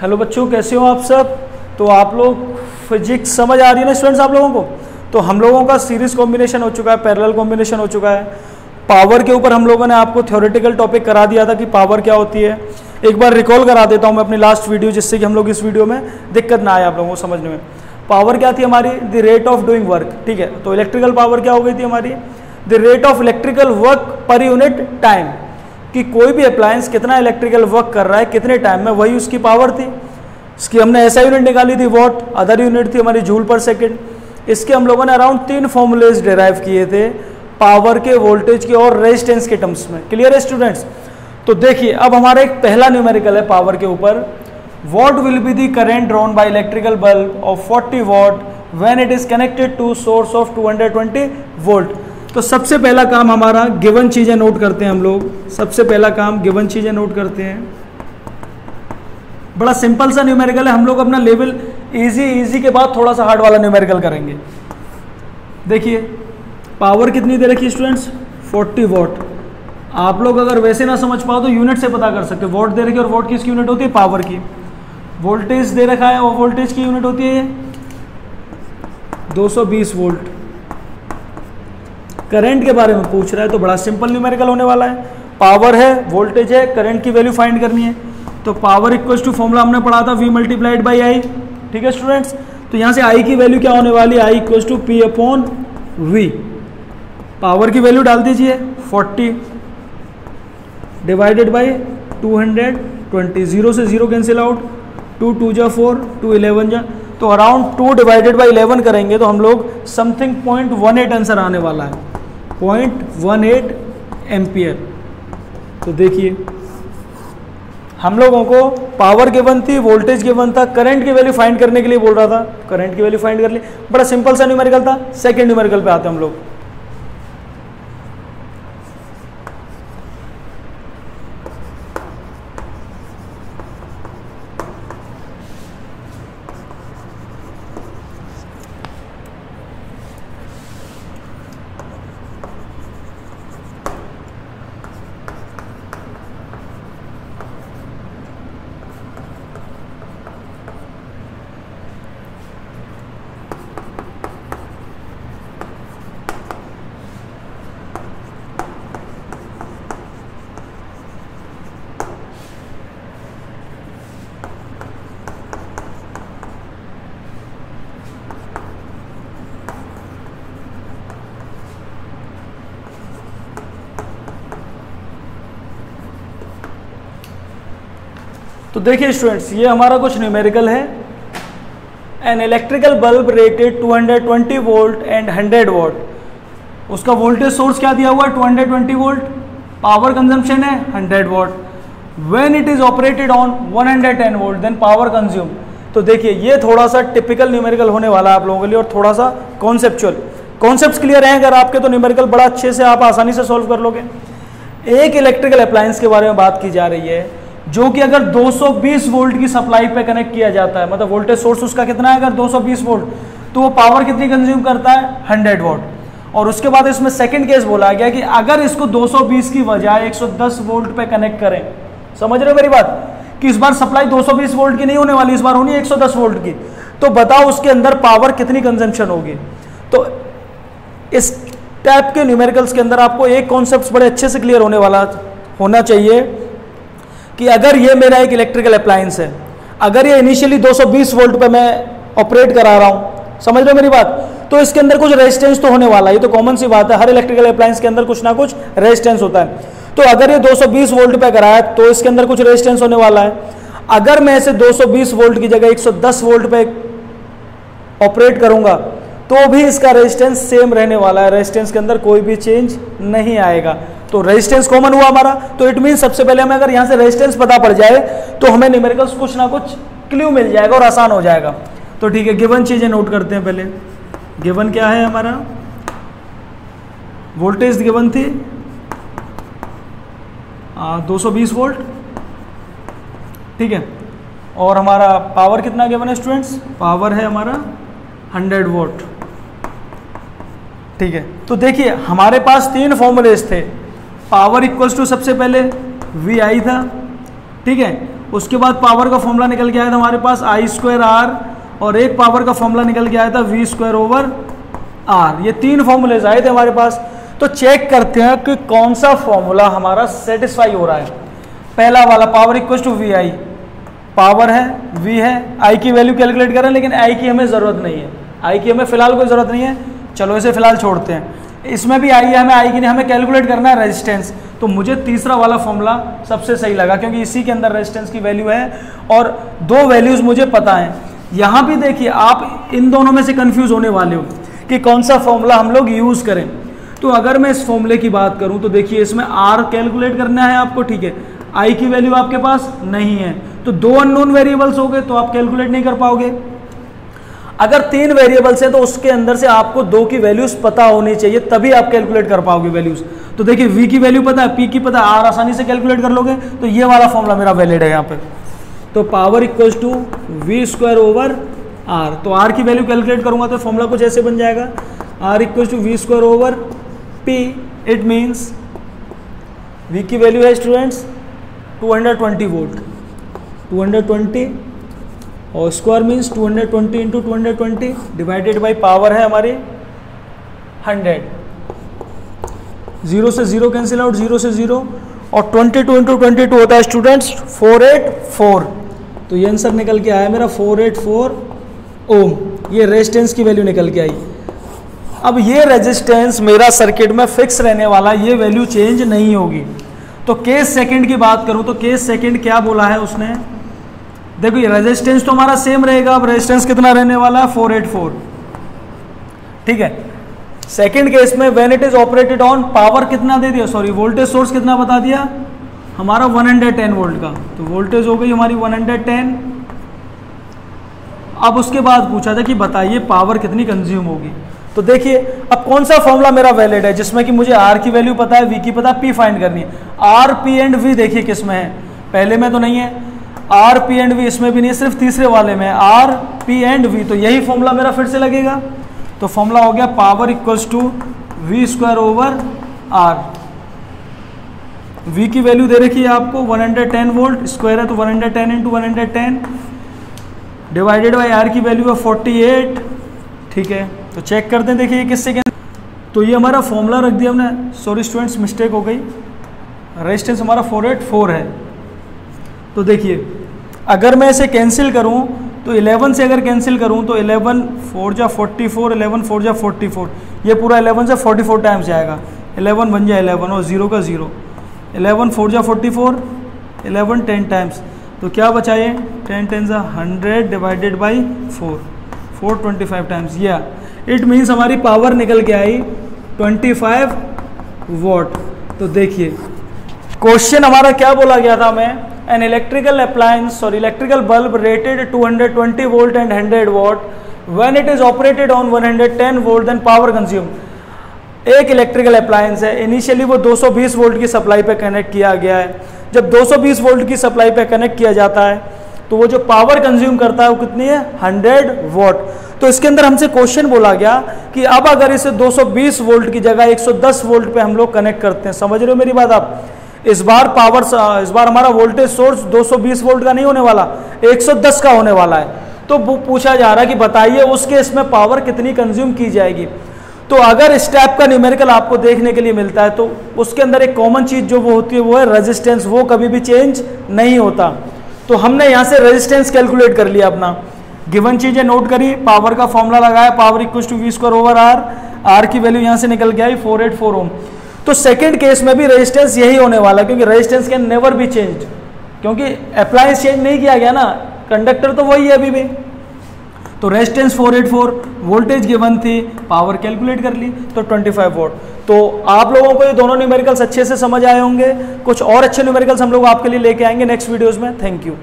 Hello बच्चों, कैसे हो आप सब? तो आप लोग फिजिक्स समझ आ रही है ना स्टूडेंट्स आप लोगों को? तो हम लोगों का सीरीज़ कॉम्बिनेशन हो चुका है पैरेलल कॉम्बिनेशन हो चुका है। पावर के ऊपर हम लोगों ने आपको थ्योरेटिकल टॉपिक करा दिया था कि पावर क्या होती है। एक बार रिकॉल करा देता हूँ मैं अपनी लास्ट वीडियो जिससे कि हम लोग इस वीडियो में दिक्कत ना आए आप लोगों को समझने में। पावर क्या थी हमारी? The rate of doing work ठीक है? तो इलेक्ट्रिकल पावर क्या हो गई थी हमारी? The rate of electrical work per unit time कि कोई भी अप्लायंस कितना इलेक्ट्रिकल वर्क कर रहा है, कितने टाइम में, वही उसकी पावर थी। इसकी हमने ऐसा यूनिट निकाली थी वॉट अदर यूनिट थी हमारी जूल पर सेकेंड इसके हम लोगों ने अराउंड तीन फॉर्मूलेज डिराइव किए थे पावर के वोल्टेज के और रेजिस्टेंस के टर्म्स में। क्लियर है स्टूडेंट्स तो देखिए, अब हमारा एक पहला न्यूमेरिकल है पावर के ऊपर। What will be the current drawn by electrical bulb of 40 watt when it is connected to source of 220 volt तो सबसे पहला काम हमारा गिवन चीज़ें नोट करते हैं हम लोग। सबसे पहला काम गिवन चीज़ें नोट करते हैं। बड़ा सिंपल सा न्यूमेरिकल है। हम लोग अपना लेवल इजी इजी के बाद थोड़ा सा हार्ड वाला न्यूमेरिकल करेंगे। देखिए पावर कितनी दे रखी स्टूडेंट्स 40 वॉट आप लोग अगर वैसे ना समझ पाओ तो यूनिट से पता कर सकते वोट दे रखी और वोट किसकी यूनिट होती है? पावर की। वोल्टेज दे रखा है और वोल्टेज की यूनिट होती है 220 वोल्ट करंट के बारे में पूछ रहा है तो बड़ा सिंपल न्यूमेरिकल होने वाला है। पावर है वोल्टेज है करंट की वैल्यू फाइंड करनी है। तो पावर इक्वल्स टू फॉर्मूला हमने पढ़ा था वी मल्टीप्लाइड बाई आई ठीक है स्टूडेंट्स तो यहाँ से आई की वैल्यू क्या होने वाली है? I equals to P upon V power की वैल्यू डाल दीजिए 40 डिवाइडेड बाई 220 ज़ीरो से zero cancel out two two जा फोर टू इलेवन जा। तो around two divided by eleven करेंगे तो हम लोग something point one eight answer आने वाला है। पॉइंट वन एट एम्पियर तो देखिए, हम लोगों को पावर के गिवन थी वोल्टेज के गिवन था करंट की वैल्यू फाइंड करने के लिए बोल रहा था। करंट की वैल्यू फाइंड कर ली। बड़ा सिंपल सा न्यूमेरिकल था सेकंड न्यूमेरिकल पे आते हम लोग। तो देखिए स्टूडेंट्स ये हमारा कुछ न्यूमेरिकल है। An electrical bulb rated 220 volt and 100 volt उसका वोल्टेज सोर्स क्या दिया हुआ है? 220 वोल्ट पावर कंजम्पशन है 100 volt when it is operated on 110 volt then power consume तो देखिए, ये थोड़ा सा टिपिकल न्यूमेरिकल होने वाला है आप लोगों के लिए और थोड़ा सा कॉन्सेप्चुअल कॉन्सेप्ट क्लियर हैं? अगर आपके तो न्यूमेरिकल बड़ा अच्छे से आप आसानी से सॉल्व कर लोगे। एक इलेक्ट्रिकल अप्लायंस के बारे में बात की जा रही है। जो कि अगर 220 वोल्ट की सप्लाई पे कनेक्ट किया जाता है मतलब वोल्टेज सोर्स उसका कितना है अगर 220 वोल्ट तो वो पावर कितनी कंज्यूम करता है? 100 वोल्ट और उसके बाद इसमें सेकंड केस बोला गया कि अगर इसको 220 की बजाय 110 वोल्ट पे कनेक्ट करें, समझ रहे हो मेरी बात? कि इस बार सप्लाई 220 वोल्ट की नहीं होने वाली, इस बार होनी है 110 वोल्ट की तो बताओ उसके अंदर पावर कितनी कंजम्पशन होगी? तो इस टाइप के न्यूमेरिकल्स के अंदर आपको एक कॉन्सेप्ट बड़े अच्छे से क्लियर होने वाला होना चाहिए। कि अगर ये मेरा एक इलेक्ट्रिकल अप्लायंस है, अगर ये इनिशियली 220 वोल्ट पे मैं ऑपरेट करा रहा हूँ, समझ हो मेरी बात? तो इसके अंदर कुछ रेजिस्टेंस तो होने वाला है। ये तो कॉमन सी बात है, हर इलेक्ट्रिकल अप्लायंस के अंदर कुछ ना कुछ रेजिस्टेंस होता है। तो अगर ये 220 वोल्ट पे कराया तो इसके अंदर कुछ रेजिस्टेंस होने वाला है। अगर मैं इसे 220 वोल्ट की जगह 110 वोल्ट पे ऑपरेट करूँगा तो भी इसका रेजिस्टेंस सेम रहने वाला है। रेजिस्टेंस के अंदर कोई भी चेंज नहीं आएगा। तो रेजिस्टेंस कॉमन हुआ हमारा। तो इट मीन सबसे पहले हमें अगर यहाँ से रेजिस्टेंस पता पड़ जाए तो हमें न्यूमेरिकल्स कुछ ना कुछ क्ल्यू मिल जाएगा और आसान हो जाएगा। तो ठीक है गिवन चीज़ें नोट करते हैं पहले। गिवन क्या है हमारा? वोल्टेज गिवन थी। सौ बीस वोल्ट ठीक है, और हमारा पावर कितना गिवन है स्टूडेंट्स पावर है हमारा हंड्रेड वोल्ट ठीक है तो देखिए, हमारे पास तीन फॉर्मूलेज थे। पावर इक्वल्स टू सबसे पहले वी आई था, ठीक है? उसके बाद पावर का फॉर्मूला निकल के आया था हमारे पास आई स्क्वायर आर और एक पावर का फॉर्मूला निकल के आया था वी स्क्वायर ओवर आर ये तीन फॉर्मूलेज आए थे हमारे पास। तो चेक करते हैं कि कौन सा फॉर्मूला हमारा सेटिस्फाई हो रहा है। पहला वाला, power equal to V I power है वी है आई की वैल्यू कैलकुलेट करें, लेकिन आई की हमें ज़रूरत नहीं है। आई की हमें फ़िलहाल कोई ज़रूरत नहीं है। चलो इसे फ़िलहाल छोड़ते हैं। इसमें भी आई है, हमें आई की नहीं, हमें कैलकुलेट करना है रेजिस्टेंस तो मुझे तीसरा वाला फॉर्मूला सबसे सही लगा, क्योंकि इसी के अंदर रेजिस्टेंस की वैल्यू है और दो वैल्यूज़ मुझे पता है। यहाँ भी देखिए, आप इन दोनों में से कंफ्यूज होने वाले हो कि कौन सा फॉर्मूला हम लोग यूज़ करें। तो अगर मैं इस फॉर्मूले की बात करूँ तो देखिए, इसमें आर कैलकुलेट करना है आपको, ठीक है? आई की वैल्यू आपके पास नहीं है। तो दो अननोन वेरिएबल्स हो गए तो आप कैलकुलेट नहीं कर पाओगे। अगर तीन वेरिएबल्स हैं तो उसके अंदर से आपको दो की वैल्यूज़ पता होनी चाहिए, तभी आप कैलकुलेट कर पाओगे वैल्यूज़ तो देखिए, v की वैल्यू पता है, p की पता है, r आसानी से कैलकुलेट कर लोगे तो ये वाला फॉर्मूला मेरा वैलिड है यहाँ पे। तो power equal to V square over R तो आर की वैल्यू कैलकुलेट करूँगा तो फॉर्मूला कुछ ऐसे बन जाएगा। R equal to V square over P it means V की वैल्यू है स्टूडेंट्स 220 वोल्ट 220 और square means 220 hundred twenty into two hundred twenty divided by power है हमारी 100 ज़ीरो से ज़ीरो कैंसिल आउट ज़ीरो से ज़ीरो और 22 टू इंटू ट्वेंटी टू होता है स्टूडेंट्स 484 तो ये आंसर निकल के आया मेरा 484 ओम ये रेजिस्टेंस की वैल्यू निकल के आई। अब ये रेजिस्टेंस मेरा सर्किट में फिक्स रहने वाला, ये वैल्यू चेंज नहीं होगी। तो केस सेकंड की बात करूँ तो केस सेकंड क्या बोला है उसने? देखो ये रेजिस्टेंस तो हमारा सेम रहेगा, अब रेजिस्टेंस कितना रहने वाला है? 484 ठीक है? सेकंड केस में when it is operated on power कितना दे दिया? सॉरी वोल्टेज सोर्स कितना बता दिया? हमारा 110 वोल्ट का। तो वोल्टेज हो गई हमारी 110 अब उसके बाद पूछा था कि बताइए पावर कितनी कंज्यूम होगी? तो देखिए, अब कौन सा फॉर्मूला मेरा वैलिड है, जिसमें कि मुझे आर की वैल्यू पता है वी की पता है पी फाइंड करनी है। आर पी एंड वी देखिए किसमें है। पहले में तो नहीं है। आर पी एंड वी इसमें भी नहीं, सिर्फ़ तीसरे वाले में आर पी एंड वी तो यही फॉर्मूला मेरा फिर से लगेगा। तो फॉर्मूला हो गया power equals to V square over R V की वैल्यू दे रखी है आपको 110 वोल्ट स्क्वायर है तो 110 hundred ten into one divided by R की वैल्यू है 48 ठीक है तो चेक करते हैं, देखिए किससे क्या तो ये हमारा फॉर्मूला रख दिया हमने। सॉरी स्टूडेंट्स मिस्टेक हो गई। रेजिस्टेंस हमारा 484 है। तो देखिए, अगर मैं इसे कैंसिल करूँ तो 11 से अगर कैंसिल करूँ तो 11 फोर जा फोर्टी फोर एलेवन फोर जा फोर्टी फोर ये पूरा 11 से 44 टाइम्स जाएगा। 11 बन जाए 11 और ज़ीरो का ज़ीरो एलेवन फोर जा forty four eleven ten times तो क्या बचाए टेन टेन ज़ा hundred divided by four four twenty five times या इट मीन्स हमारी पावर निकल के आई ट्वेंटी फाइव वॉट तो देखिए क्वेश्चन हमारा क्या बोला गया था हमें एन इलेक्ट्रिकल अप्लायंस और electrical bulb rated 220 volt and 100 watt when it is operated on 110 volt then power consume एक इलेक्ट्रिकल अप्लायंस है। इनिशियली वो 220 वोल्ट की सप्लाई पे कनेक्ट किया गया है। जब 220 वोल्ट की सप्लाई पे कनेक्ट किया जाता है तो वो जो पावर कंज्यूम करता है वो कितनी है? 100 वोट तो इसके अंदर हमसे क्वेश्चन बोला गया कि अब अगर इसे 220 वोल्ट की जगह 110 वोल्ट पे हम लोग कनेक्ट करते हैं। समझ रहे हो मेरी बात आप? इस बार पावर इस बार हमारा वोल्टेज सोर्स 220 वोल्ट का नहीं होने वाला 110 का होने वाला है। तो पूछा जा रहा है कि बताइए उस केस में पावर कितनी कंज्यूम की जाएगी? तो अगर स्टेप का न्यूमेरिकल आपको देखने के लिए मिलता है तो उसके अंदर एक कॉमन चीज़ जो वो होती है, वो है रेजिस्टेंस वो कभी भी चेंज नहीं होता। तो हमने यहाँ से रेजिस्टेंस कैलकुलेट कर लिया अपना। गिवन चीज़ें नोट करी पावर का फॉर्मूला लगाया power equal to V square over R R की वैल्यू यहाँ से निकल गया फोर एट फोर ओम तो सेकेंड केस में भी रेजिस्टेंस यही होने वाला है, क्योंकि resistance can never be change क्योंकि अप्लायंस चेंज नहीं किया गया ना कंडक्टर तो वही है अभी भी। तो रेजिस्टेंस 484 वोल्टेज गिवन थी पावर कैलकुलेट कर ली तो 25 वोल्ट तो आप लोगों को ये दोनों न्यूमेरिकल्स अच्छे से समझ आए होंगे। कुछ और अच्छे न्यूमेरिकल्स हम लोग आपके लिए लेके आएँगे नेक्स्ट वीडियोस में। Thank you